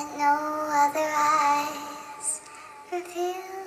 that no other eyes reveal.